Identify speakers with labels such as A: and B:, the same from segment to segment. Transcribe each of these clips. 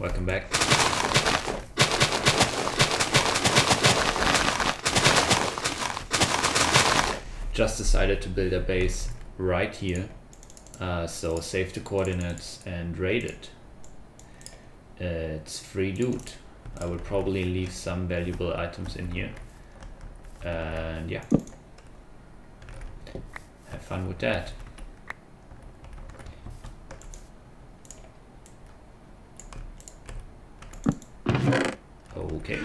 A: welcome back. Just decided to build a base right here. Uh, so save the coordinates and raid it. It's free loot. I will probably leave some valuable items in here. And yeah. Have fun with that. Okay.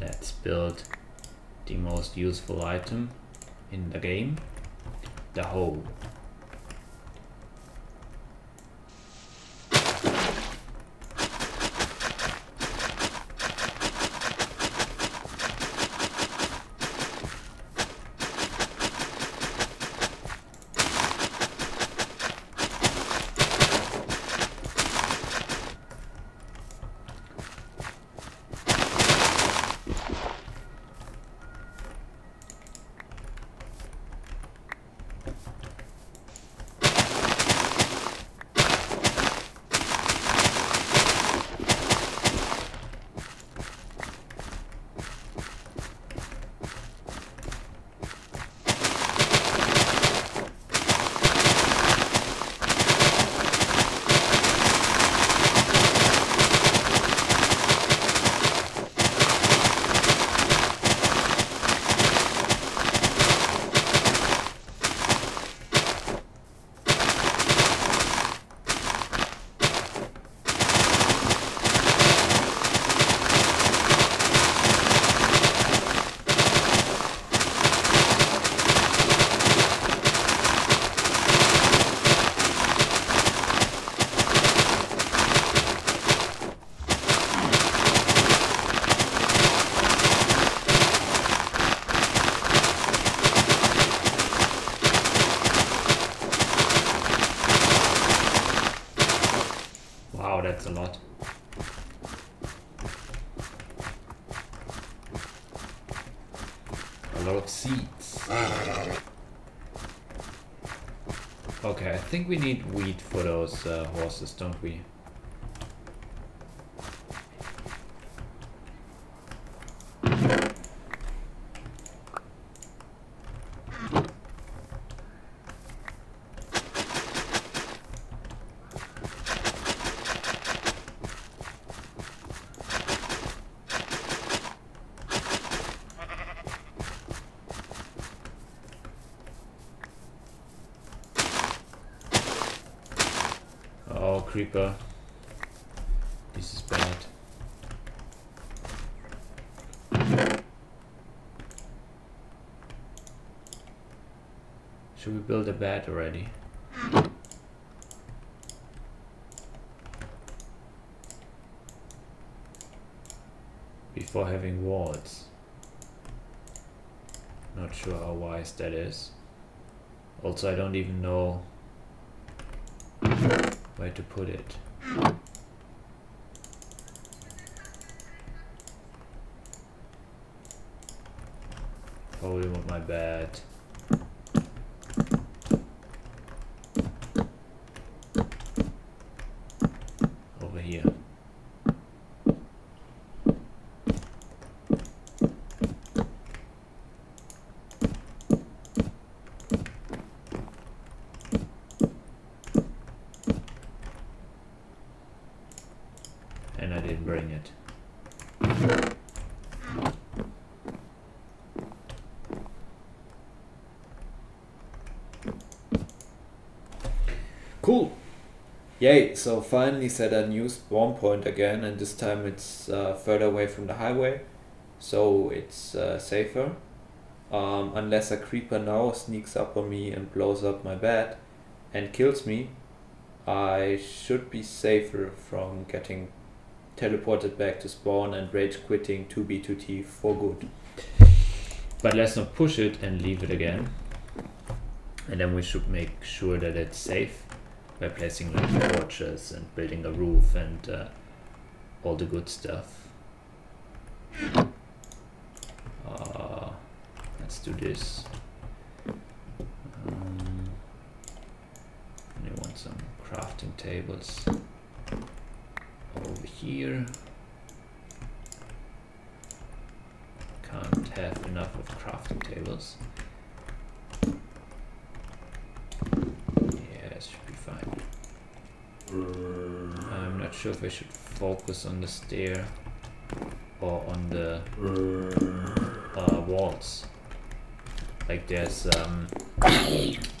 A: Let's build the most useful item in the game, the hoe. Think we need wheat for those uh, horses, don't we? This is bad. Should we build a bed already? Before having walls. Not sure how wise that is. Also, I don't even know where to put it. Probably want my bed. Over here. And I didn't bring it. Cool. Yay, so finally set a new spawn point again and this time it's uh, further away from the highway. So it's uh, safer. Um, unless a creeper now sneaks up on me and blows up my bed and kills me, I should be safer from getting teleported back to spawn and rage quitting 2B2T for good. But let's not push it and leave it again. And then we should make sure that it's safe by placing like torches and building a roof and uh, all the good stuff. Uh, let's do this. Um, I want some crafting tables over here. Can't have enough of crafting tables. Yeah, it should be fine. I'm not sure if I should focus on the stair or on the uh, walls. Like there's um,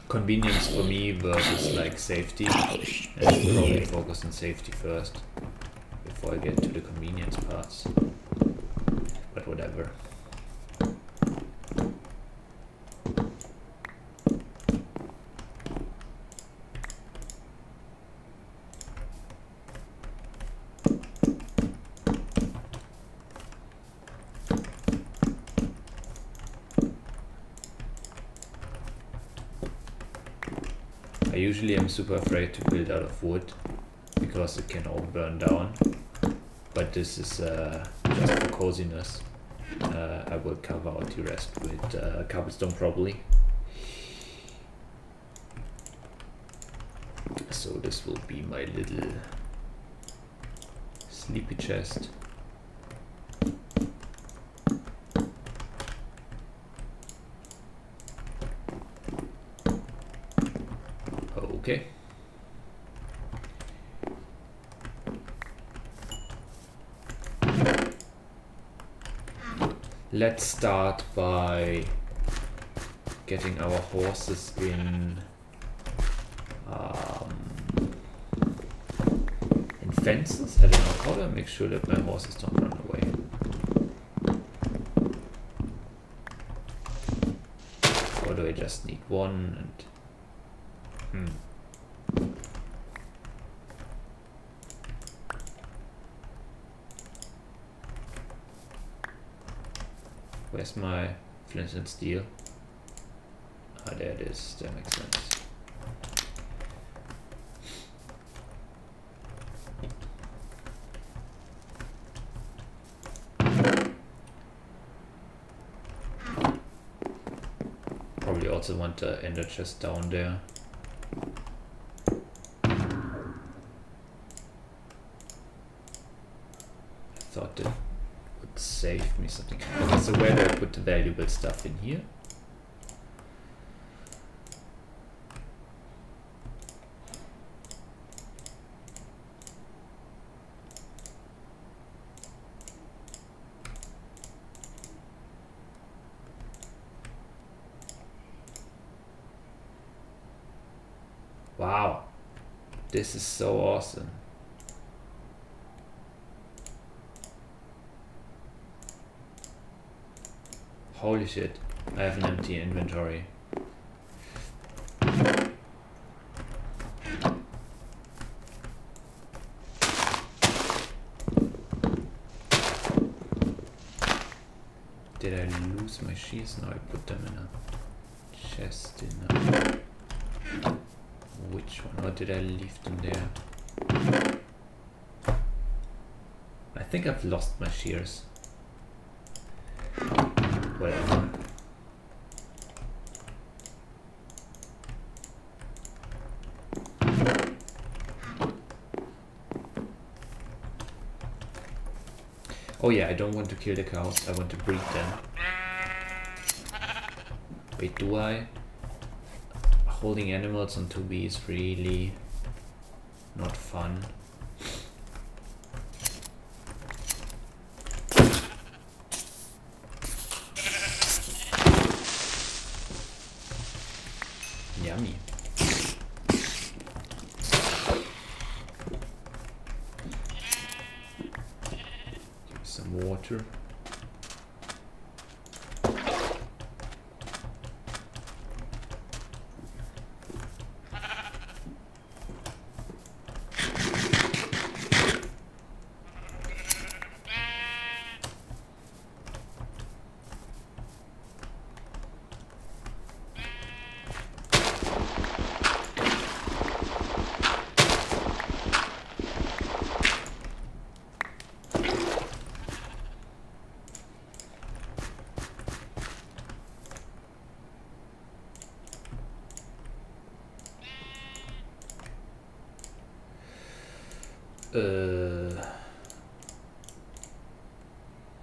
A: convenience for me versus like safety. I should probably focus on safety first before I get to the convenience parts. But whatever. Usually I'm super afraid to build out of wood because it can all burn down. But this is uh, just for coziness. Uh, I will cover out the rest with uh, cobblestone probably. So this will be my little sleepy chest. Okay. Let's start by getting our horses in um, in fences. I don't know how to make sure that my horses don't run away. Or do I just need one and hmm. Where's my flint and steel? Ah, there it is. That makes sense. Probably also want the ender chest down there. I thought it would save me something. So where do I put the valuable stuff in here? Wow, this is so awesome. Holy shit. I have an empty inventory. Did I lose my shears? No, I put them in a chest in a... Which one? Or did I leave them there? I think I've lost my shears. Whatever. Oh yeah, I don't want to kill the cows, I want to breed them. Wait, do I? Holding animals on 2B is really not fun.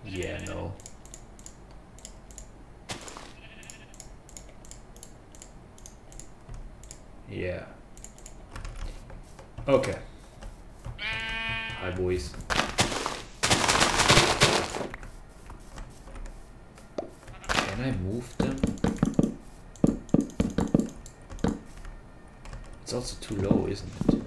A: Yeah, no. Yeah. Okay. Hi, boys. Can I move them? It's also too low, isn't it?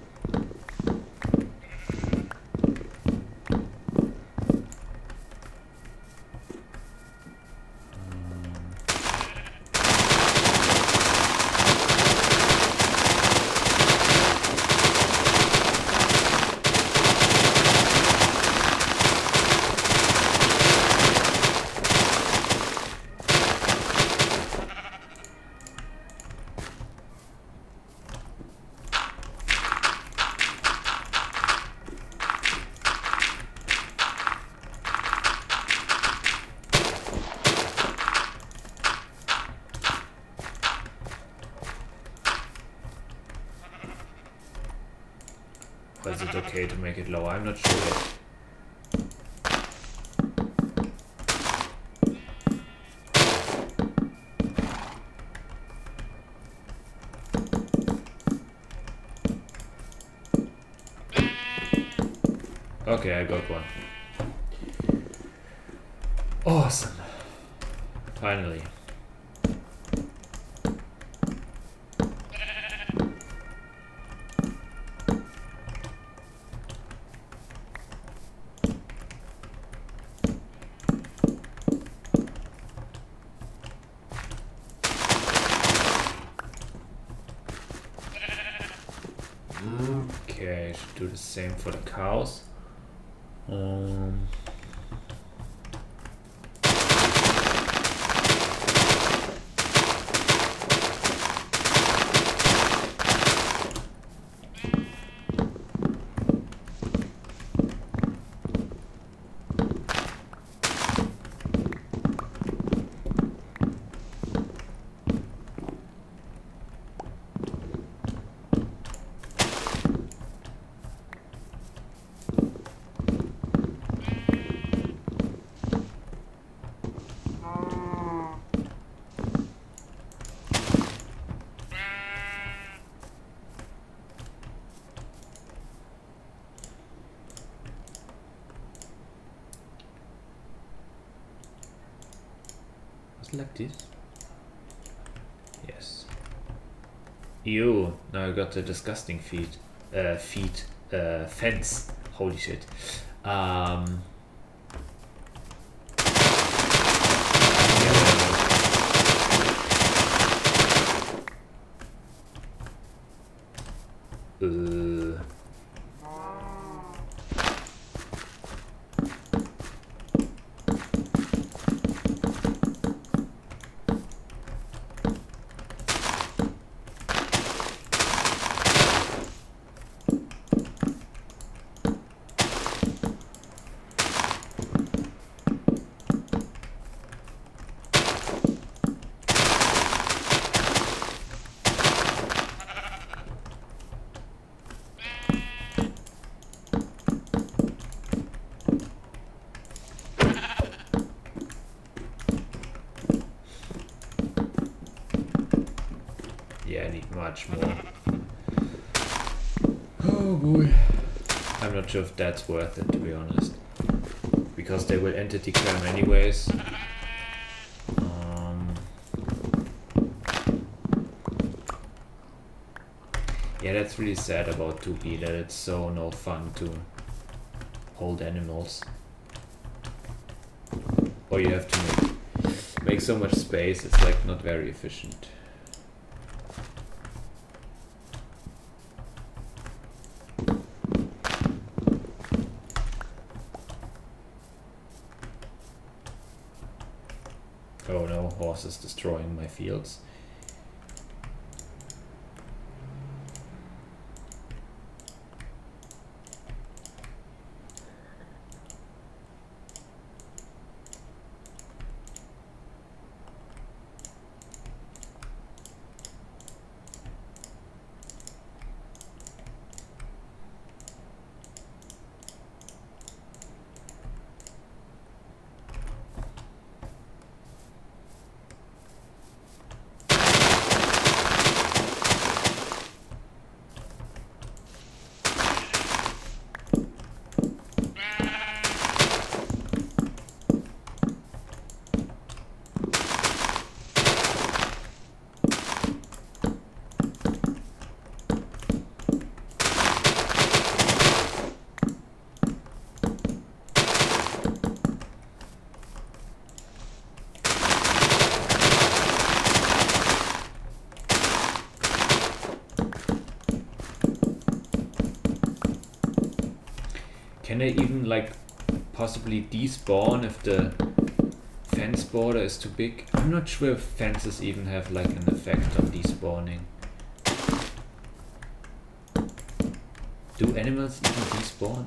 A: Or is it okay to make it lower? I'm not sure yet. Okay, I got one. Awesome. Finally. Okay, I should do the same for the cows. Was it? Yes. Ew, now I got the disgusting feet. Uh, feet. Uh, fence. Holy shit. Um. Uh, yeah, I need much more. Oh boy. I'm not sure that's worth it to be honest. Because they will entity cram anyways. Um, yeah, that's really sad about 2B that it's so no fun to hold animals. Or you have to make make so much space, it's like not very efficient. Oh horses destroying my fields. Possibly despawn if the fence border is too big? I'm not sure if fences even have like an effect on despawning. Do animals even despawn?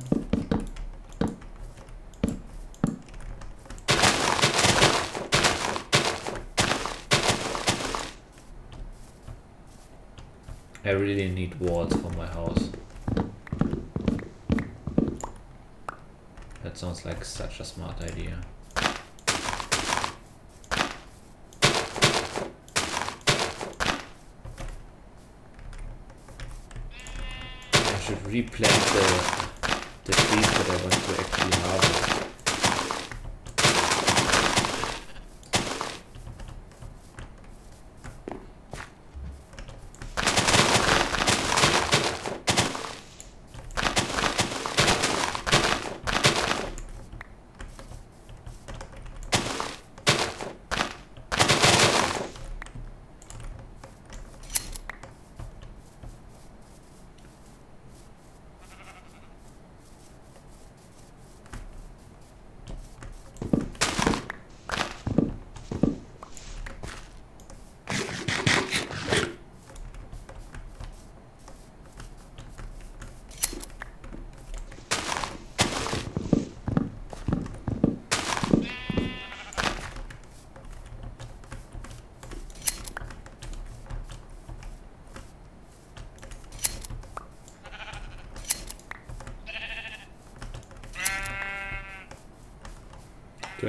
A: I really need walls for my house. That sounds like such a smart idea. I should replant the, the trees that I want to actually harvest.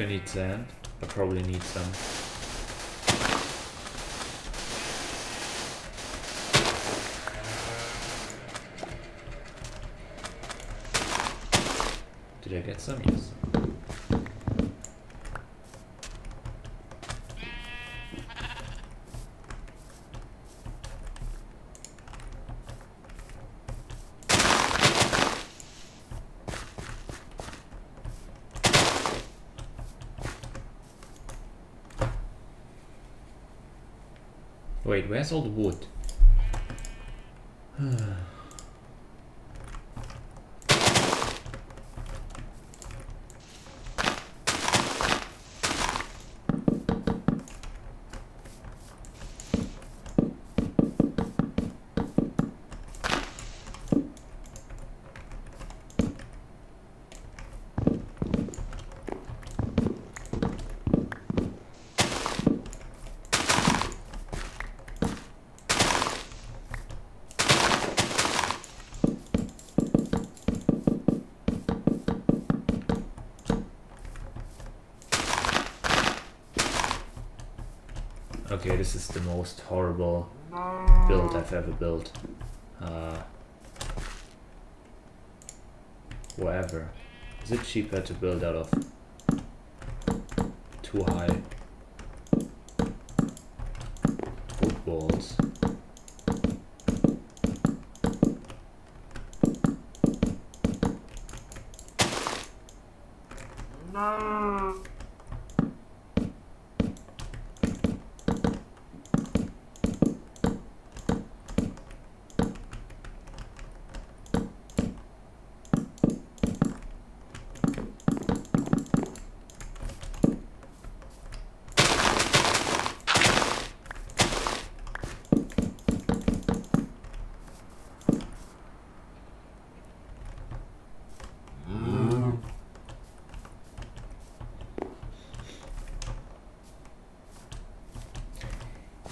A: Need sand? I probably need some. Did I get some? Yes. Wait, where's all the wood? Okay, this is the most horrible build I've ever built. Uh, whatever. Is it cheaper to build out of too high wood walls?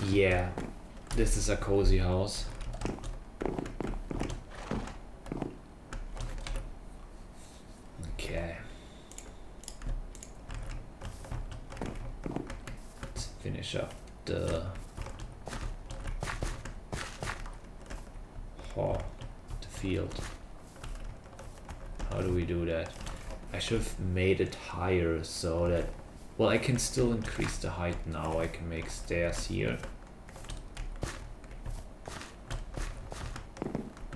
A: Yeah, this is a cozy house. Okay. Let's finish up the oh, the field. How do we do that? I should have made it higher so that well I can still increase the height now. I can make stairs here.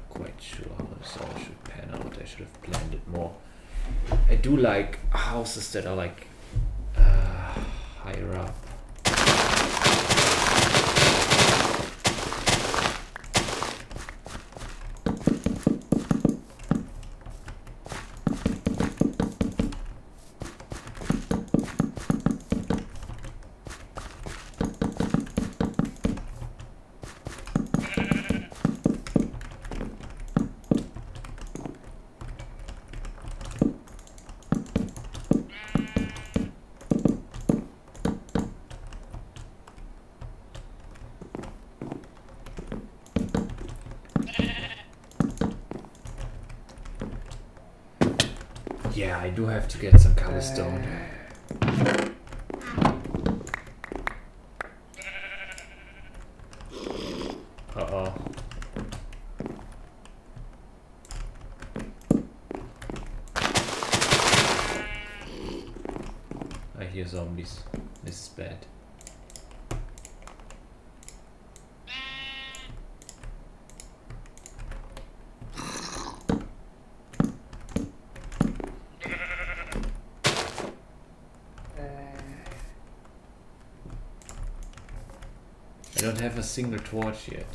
A: Quite sure how this all should pan out. I should have planned it more. I do like houses that are like uh, higher up. yeah, I do have to get some cobblestone. Uh, Uh-oh. I hear zombies. This is bad. I have a single torch yet.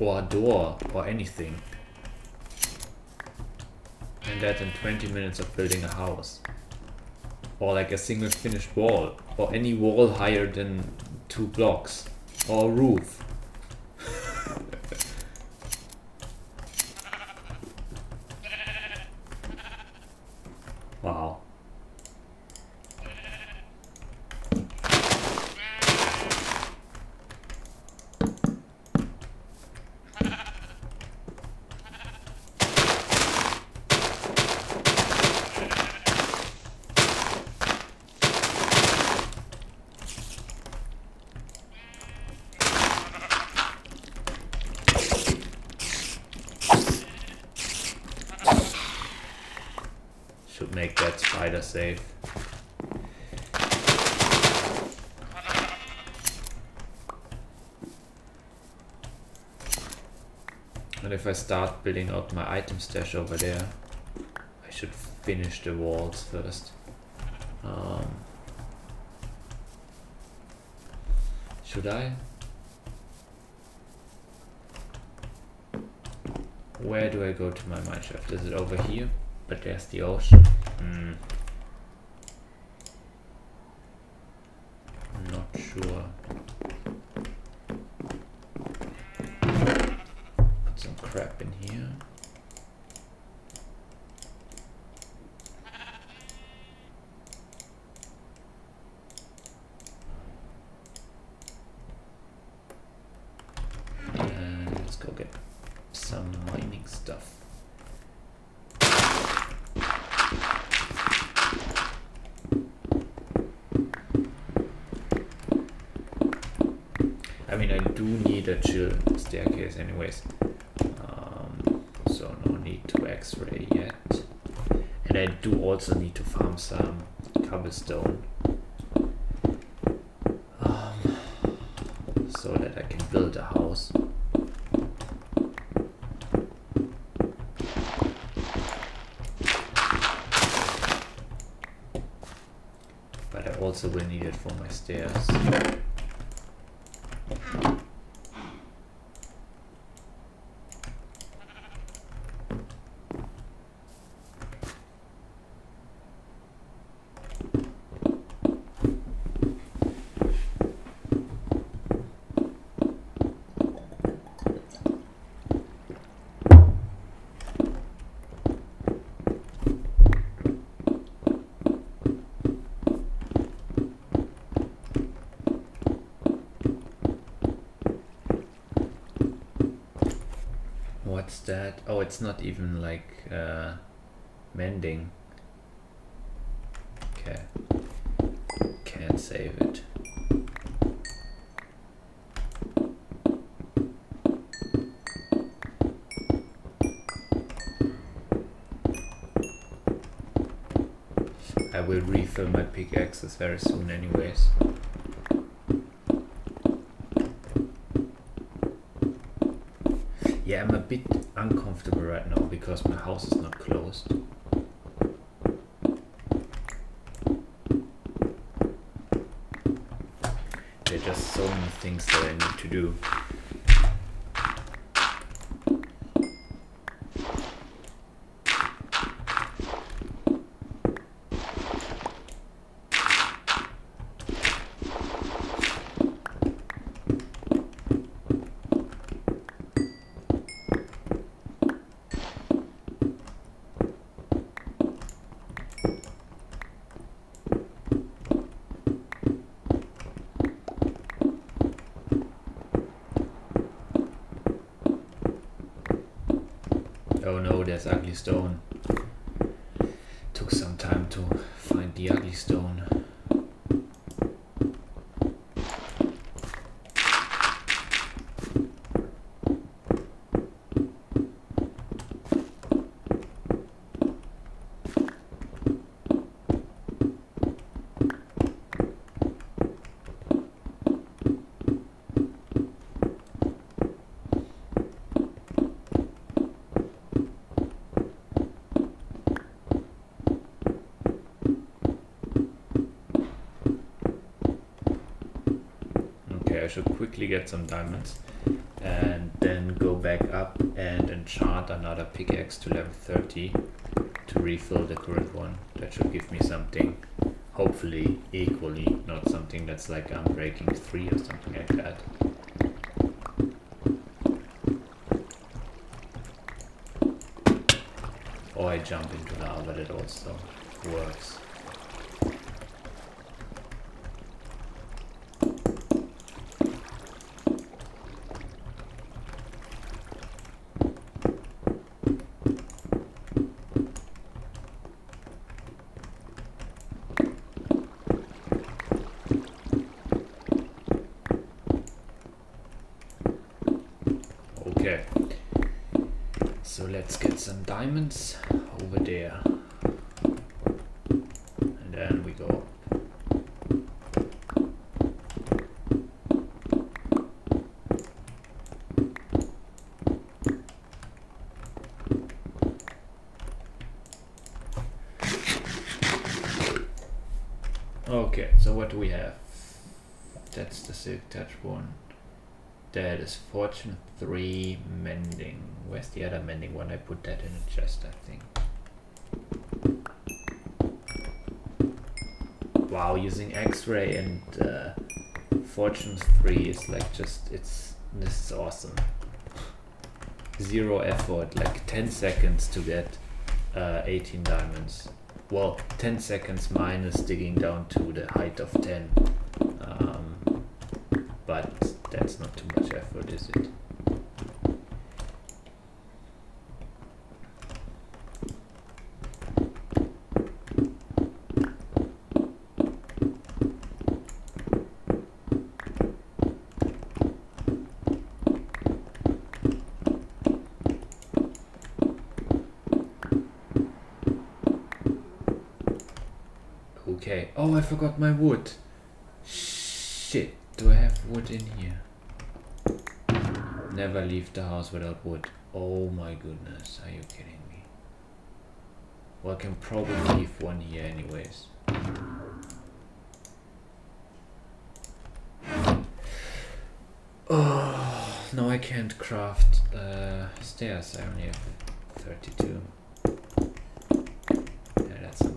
A: Or a door, or anything. And that in 20 minutes of building a house. Or like a single finished wall. Or any wall higher than two blocks. Or a roof. wow. Should make that spider safe. And if I start building out my item stash over there, I should finish the walls first. Um, should I? Where do I go to my mineshaft? Is it over here? But there's the ocean. Hmm. Not sure. Put some crap in here. And let's go get some mining stuff. I mean, I do need a chill staircase anyways. Um, so no need to x-ray yet. And I do also need to farm some cobblestone. Um, so that I can build a house. But I also will need it for my stairs. It's not even like uh, mending. Okay. Can't save it. I will refill my pickaxes very soon anyways. Yeah, I'm a bit uncomfortable right now because my house is not closed. There are just so many things that I need to do. Quickly get some diamonds and then go back up and enchant another pickaxe to level 30 to refill the current one. That should give me something hopefully equally, not something that's like Unbreaking 3 or something like that. Or I jump into lava, that also works. Diamonds over there. And then we go Okay, so what do we have? That's the silk touch one. That is fortune 3 mending. Where's the other mending one? I put that in a chest, I think. Wow, using X-ray and uh, Fortune 3 is like just, it's, this is awesome. Zero effort, like 10 seconds to get uh, 18 diamonds. Well, 10 seconds minus digging down to the height of 10. Um, but that's not too much effort, is it? Oh, I forgot my wood. Shit, do I have wood in here? Never leave the house without wood. Oh my goodness, are you kidding me? Well, I can probably leave one here anyways. Oh, no I can't craft uh, stairs, I only have 32.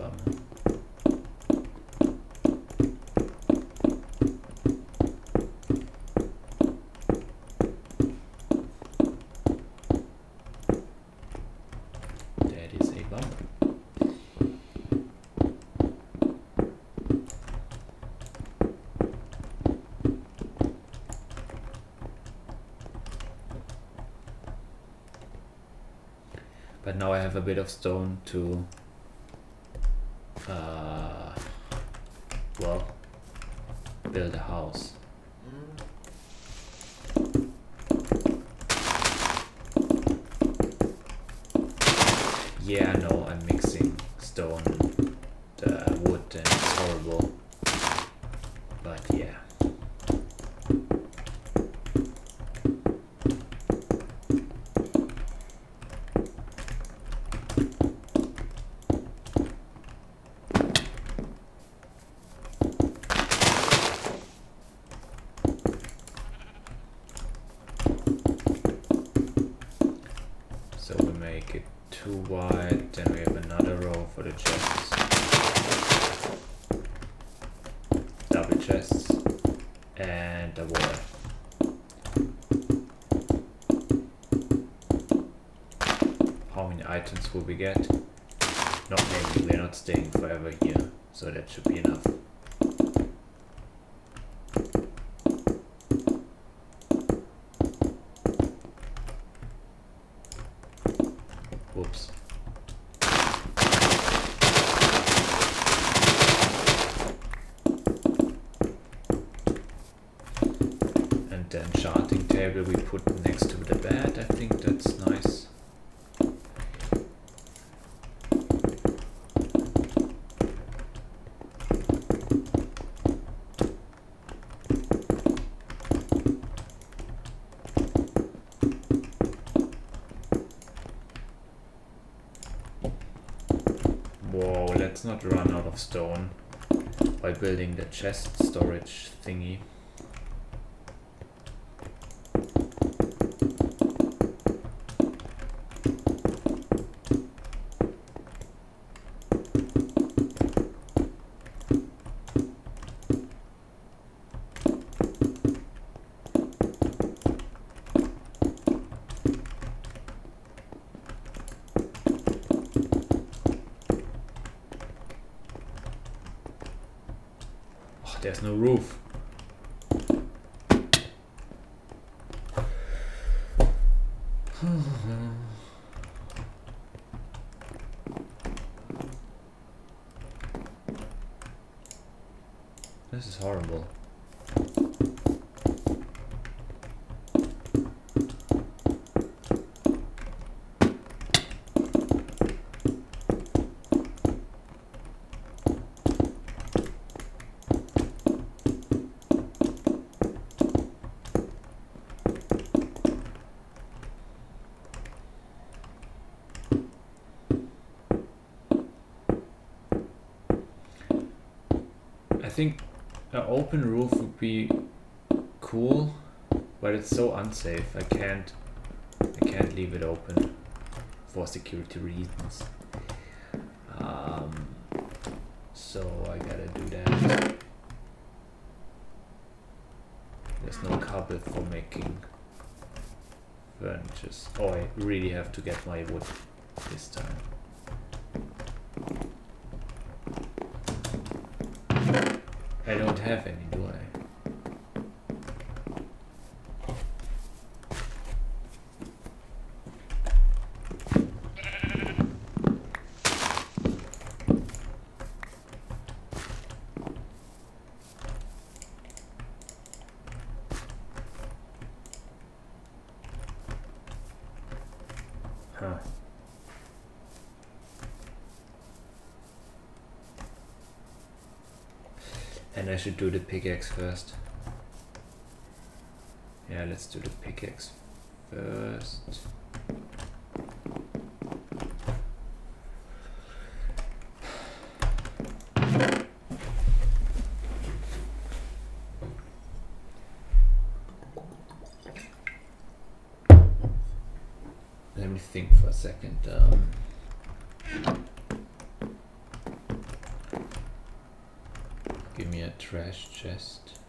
A: have a bit of stone to uh, well build a house yeah I know I'm mixing stone uh, wood and it's horrible but yeah we get. Not maybe, we're not staying forever here, so that should be enough. Whoops. table we put next to the bed. I think that's nice. Whoa, let's not run out of stone by building the chest storage thingy. There's no roof. this is horrible. Think an open roof would be cool, but it's so unsafe. I can't I can't leave it open for security reasons. Um, so I gotta do that. There's no cupboard for making furniture. Oh, I really have to get my wood this time. I don't have any, do I? Huh. And I should do the pickaxe first. Yeah, let's do the pickaxe first. Let me think for a second. Um, give me a trash chest.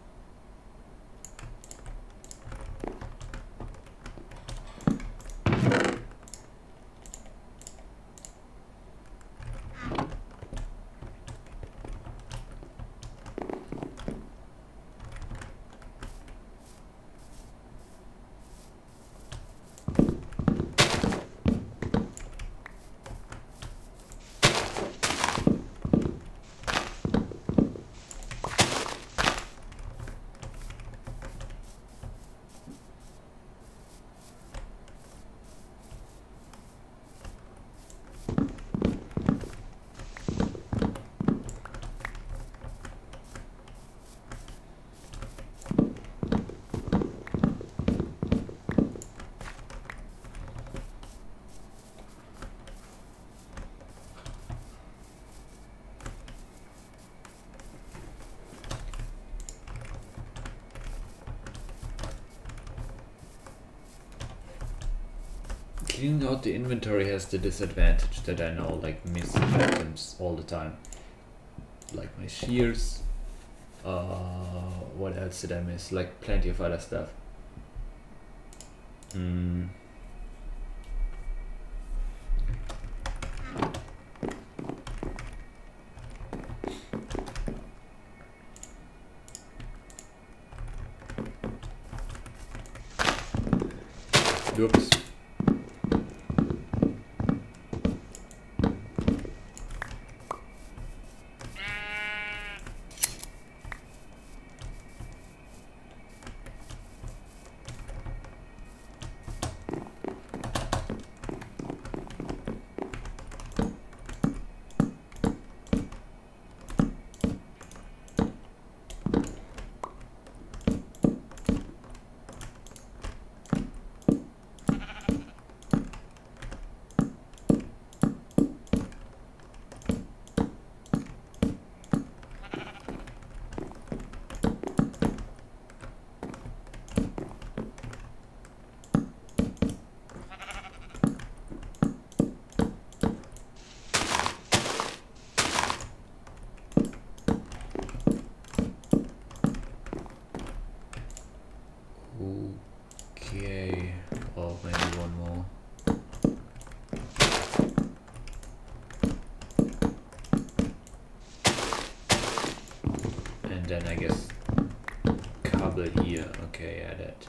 A: Cleaning out the inventory has the disadvantage that I know like miss items all the time. Like my shears. Uh, what else did I miss? Like plenty of other stuff. Hmm. Then I guess cobble here. Okay, yeah, that.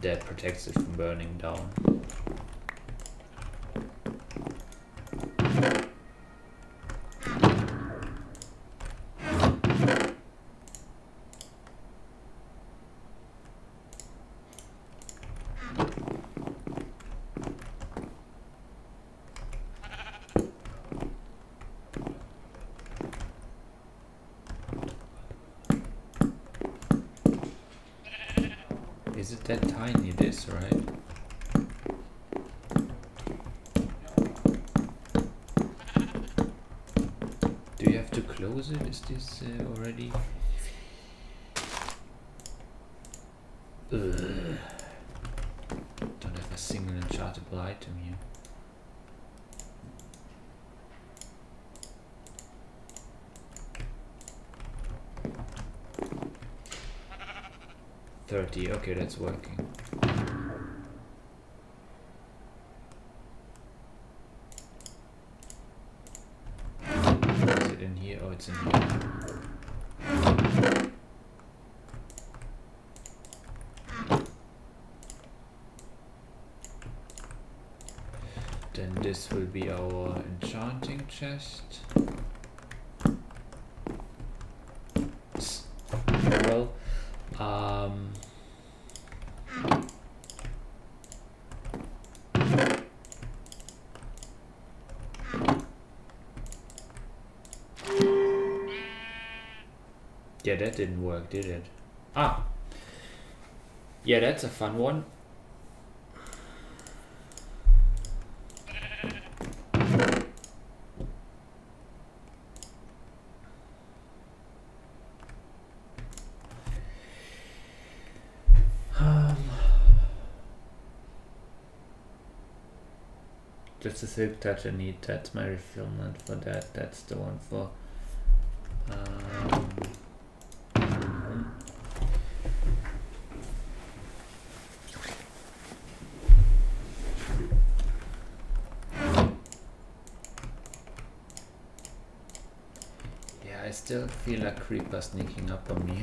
A: That protects it from burning down. Is it that tiny this, right? Do you have to Is this uh, already? Ugh. Don't have a single unenchantable item here. Thirty. Okay, that's working. Is it in here? Oh, it's in here. Then this will be our enchanting chest. Well, um, yeah, that didn't work, did it? Ah, yeah, that's a fun one. Just a silk touch I need. That's my refillment for that. That's the one for. Um. Yeah, I still feel a creeper sneaking up on me.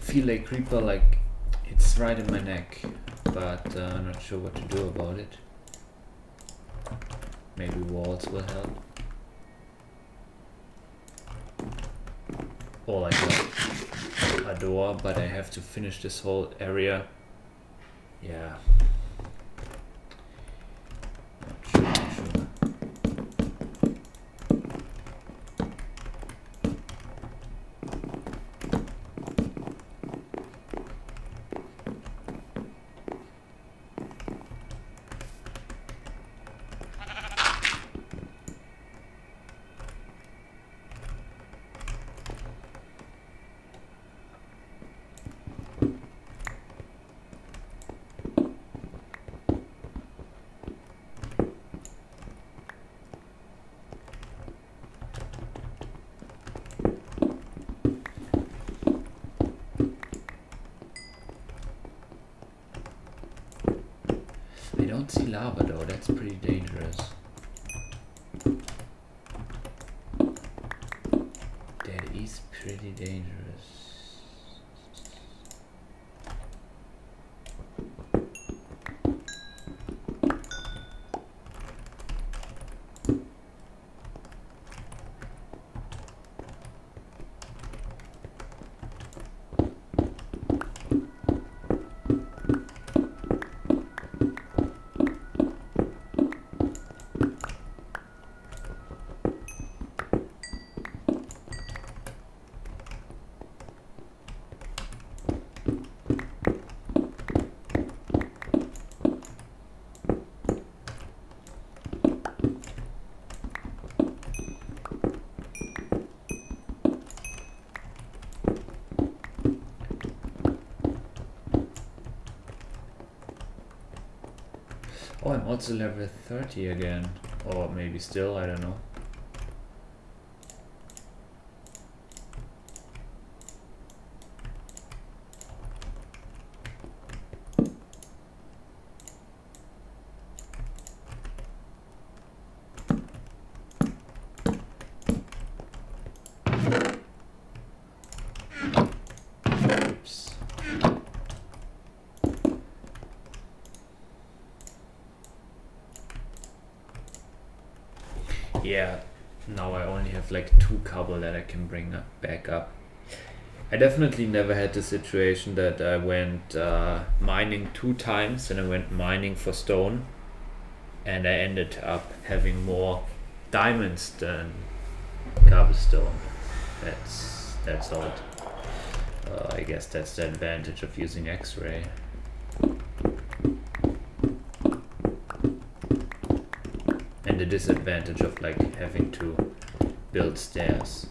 A: Feel like creeper like it's right in my neck, but uh, I'm not sure what to do about it. Maybe walls will help. Or like a, a door, but I have to finish this whole area. Yeah. Oh, I'm level 30 again. Or maybe still, I don't know. yeah, now I only have like two cobble that I can bring up, back up. I definitely never had the situation that I went uh, mining two times and I went mining for stone and I ended up having more diamonds than cobblestone. That's that's odd. Uh, I guess that's the advantage of using X-ray. And the disadvantage of like having to build stairs.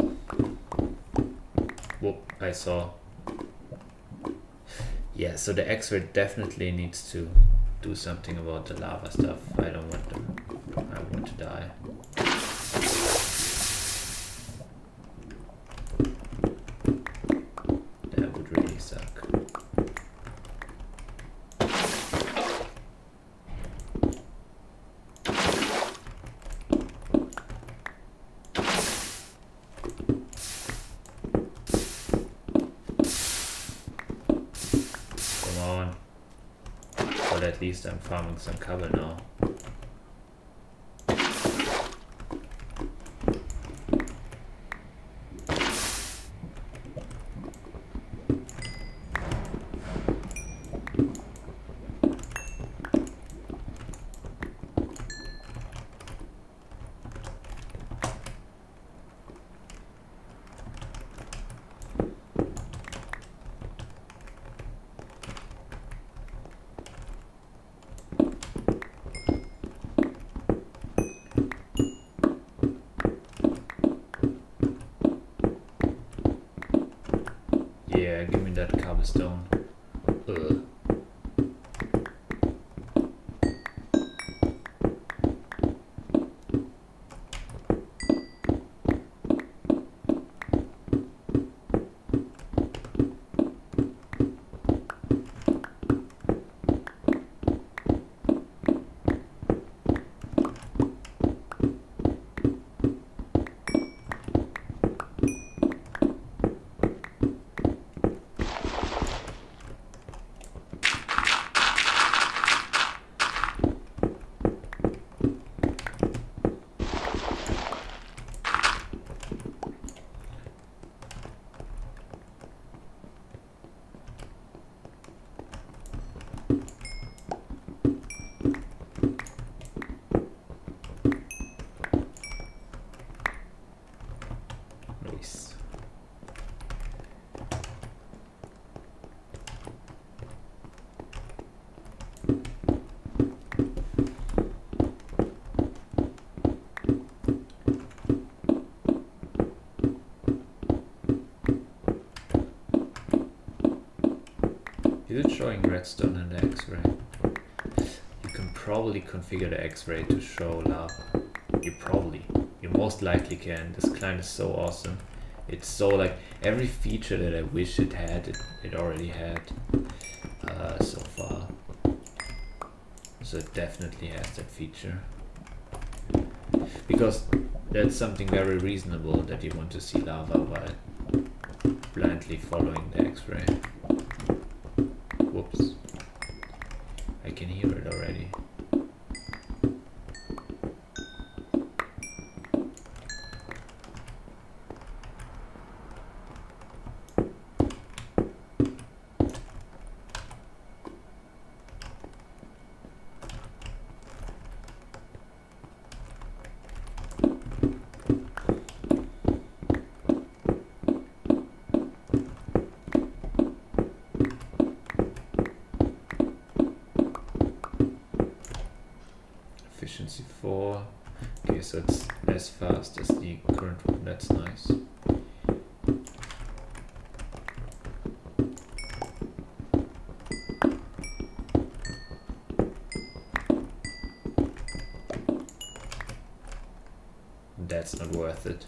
A: Whoop, I saw. Yeah, so the X-ray definitely needs to do something about the lava stuff. I don't want them. I want to die. Least I'm farming some cover now. It showing redstone and X-ray? You can probably configure the X-ray to show lava. You probably, you most likely can. This client is so awesome. It's so like every feature that I wish it had, it, it already had uh, so far. So it definitely has that feature. Because that's something very reasonable that you want to see lava while blindly following the X-ray. It.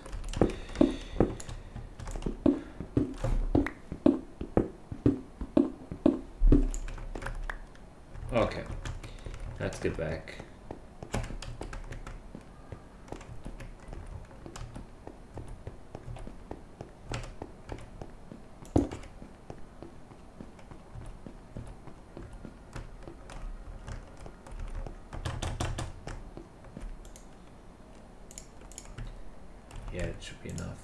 A: Okay, let's get back. Yeah, it should be enough.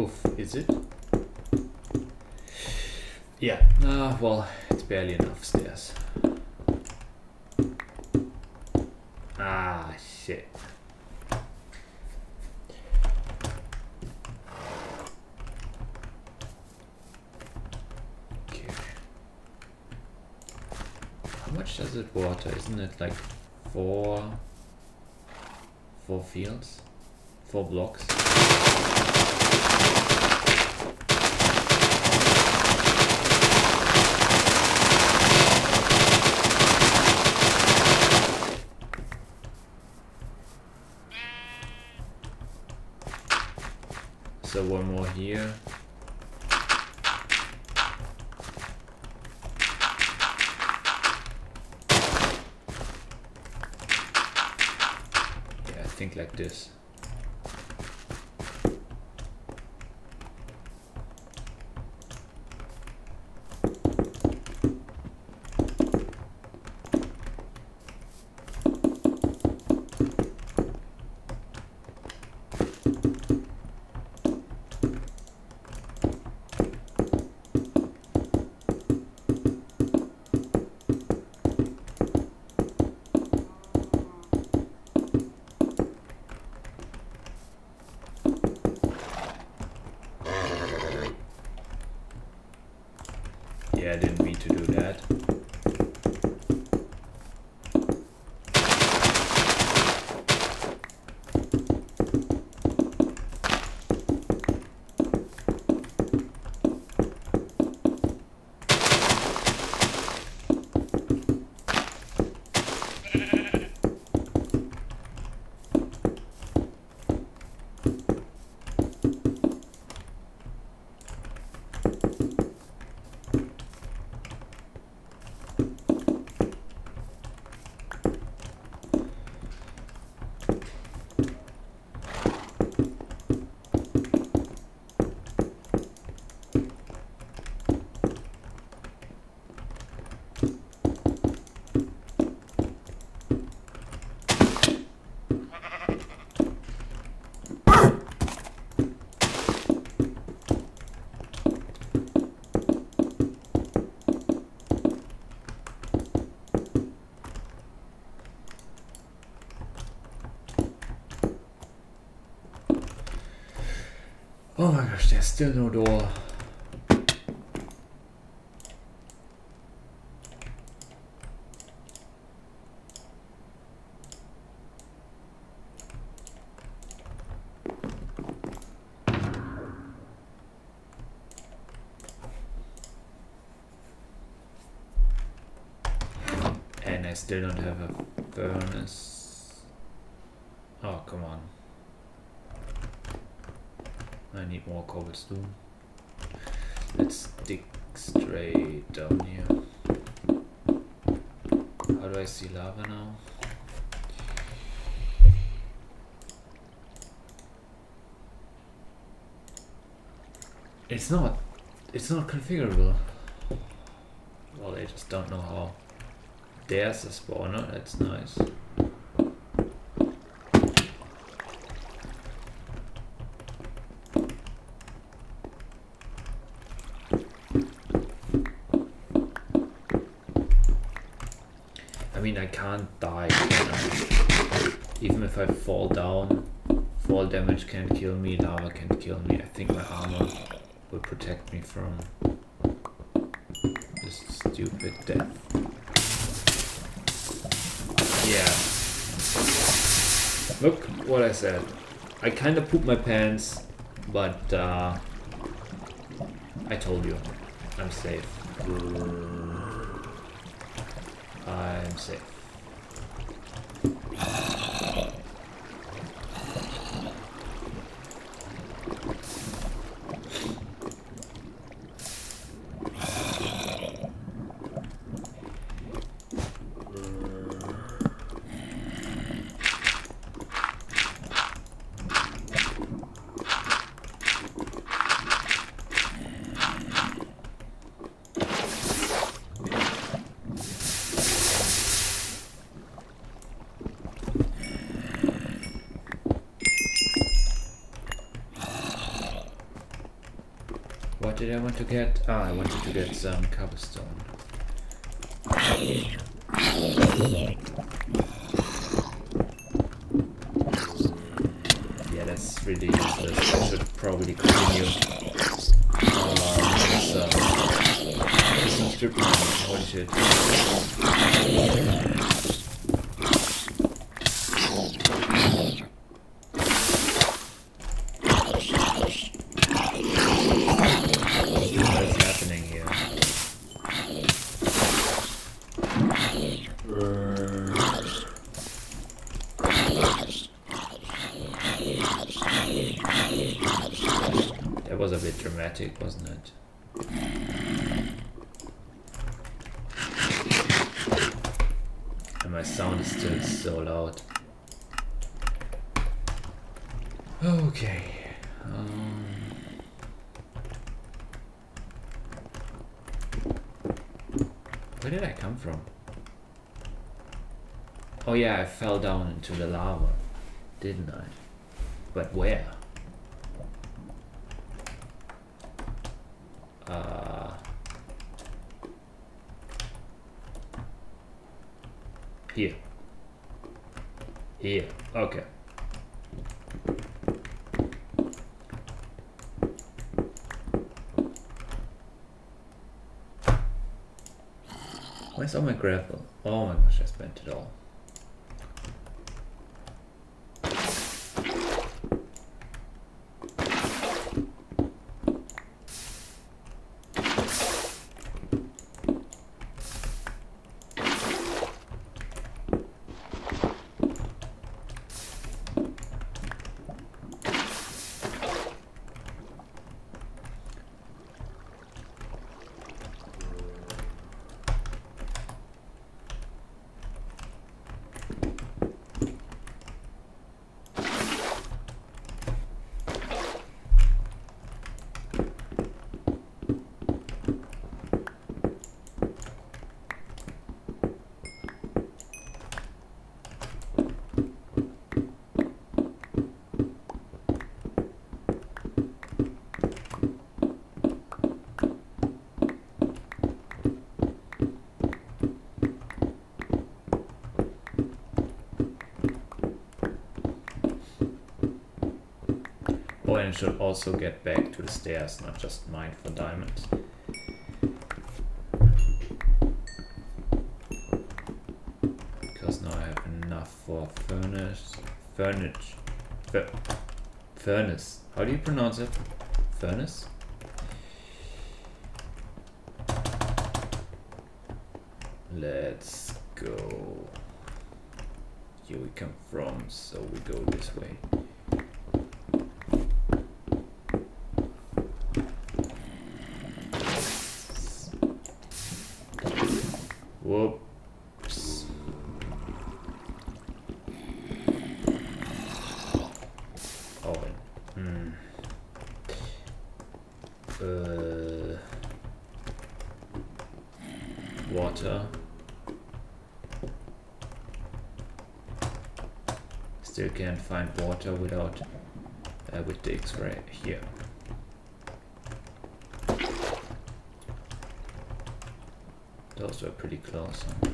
A: Oof, is it? Yeah, uh, well, it's barely enough stairs. Ah, shit. How much does it water? Isn't it like four, four fields? Four blocks? So one more here. Yeah, I think like this. There's still no door. And I still don't have a furnace. Oh, come on. I need more cobblestone. Let's dig straight down here. How do I see lava now? It's not. It's not configurable. Well, they just don't know how. There's a spawner. That's nice. If I fall down, fall damage can't kill me, lava can't kill me. I think my armor will protect me from this stupid death. Yeah. Look what I said. I kind of pooped my pants, but uh, I told you, I'm safe. I'm safe. did I want to get? Ah, I wanted to get some cobblestone. Yeah, that's really useless. I should probably continue uh, this, uh, this strip mine. Holy shit. wasn't it? And my sound is still so loud. Okay. Um, where did I come from? Oh yeah, I fell down into the lava, didn't I? But where? Uh, here. Here. Okay. Where's all my gravel? Oh my gosh, I spent it all. and should also get back to the stairs, not just mine for diamonds. Because now I have enough for furnace, furniture, furnace. How do you pronounce it? Furnace? Let's go. Here we come from, so we go this way. Water without uh, with the X-ray here. Those were pretty close. Huh?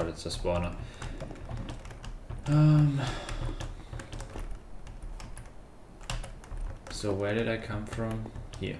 A: It's a spawner. Um. So where did I come from? Here.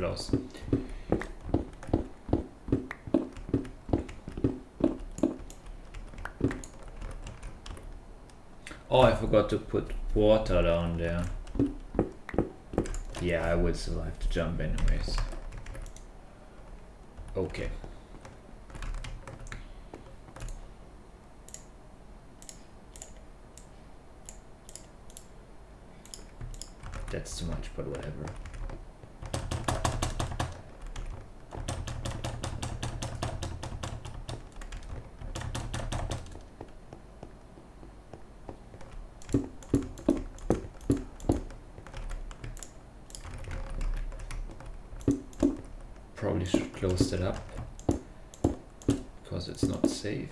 A: close. Oh, I forgot to put water down there. Yeah, I would still have to jump anyways. Okay. That's too much, but whatever. Closed it up because it's not safe.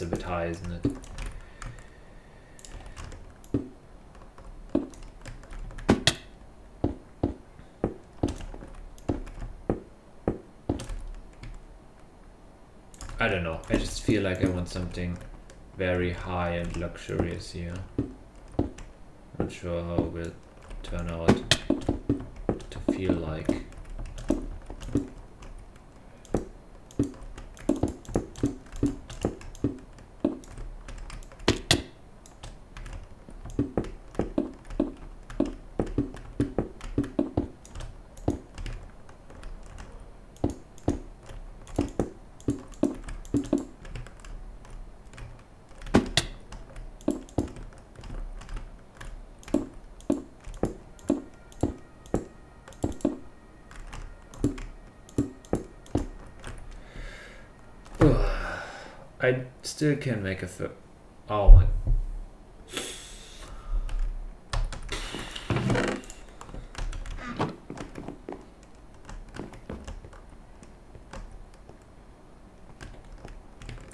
A: That's a isn't it? I don't know. I just feel like I want something very high and luxurious here. Not sure how it will turn out to feel like. Still can make a foot. Oh my.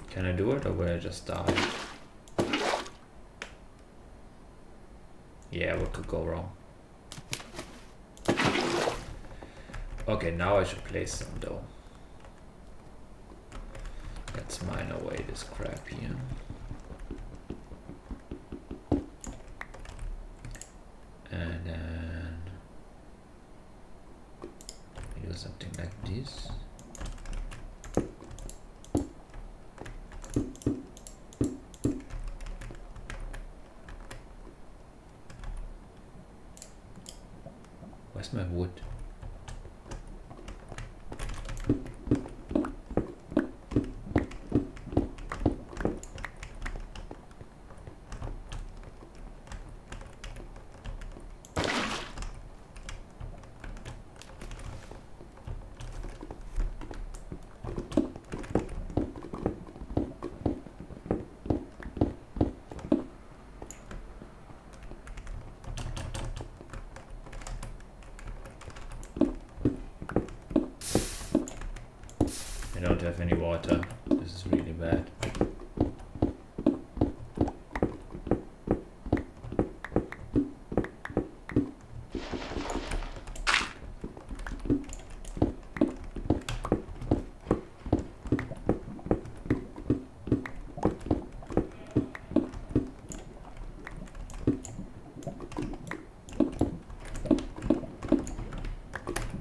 A: Can I do it or will I just die? Yeah, what could go wrong? Okay, now I should place them though. Let's mine away this crap here. And then do something like this. Where's my wood? this is really bad.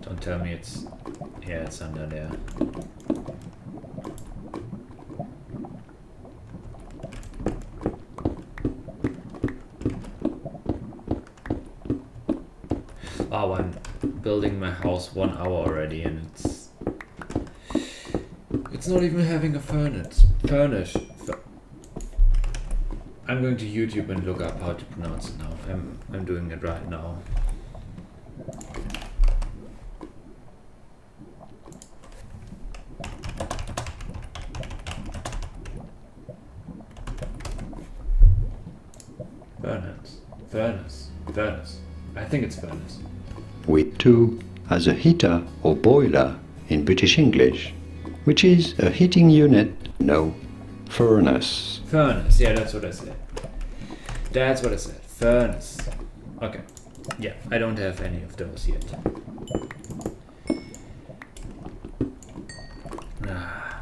A: Don't tell me it's yeah, it's under there. Oh, I'm building my house one hour already and it's it's not even having a furnace. Furnish. I'm going to YouTube and look up how to pronounce it now. I'm I'm doing it right now. Furnace. Furnace. Furnace. I think it's furnace.
B: with two as a heater or boiler in British English, which is a heating unit, no furnace.
A: Furnace. Yeah, that's what I said. That's what I said. Furnace. Okay. Yeah, I don't have any of those yet. Ah.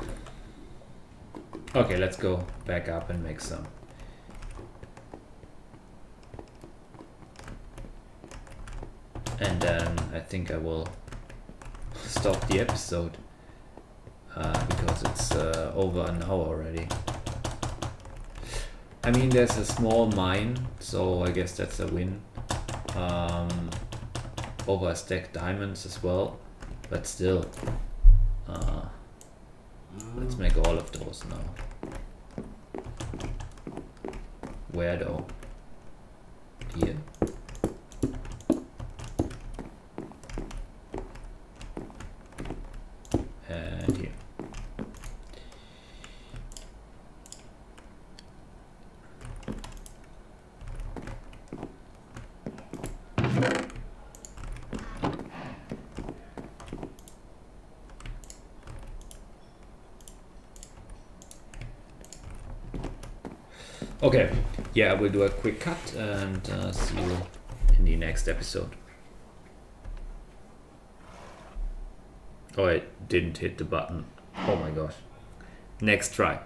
A: Okay, let's go back up and make some. And then I think I will stop the episode uh, because it's uh, over an hour already. I mean, there's a small mine, so I guess that's a win. Um, over a stack diamonds as well, but still. Uh, let's make all of those now. Where though? Here. And here. Okay, yeah, we'll do a quick cut and uh, see you in the next episode. Oh, I didn't hit the button. Oh my gosh. Next try.